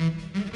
Mm-hmm.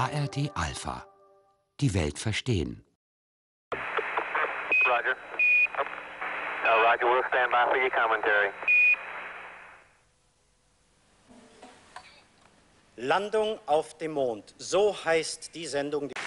ARD Alpha. Die Welt verstehen. Roger. Uh, Roger, we'll stand by for your commentary. Landung auf dem Mond. So heißt die Sendung. die-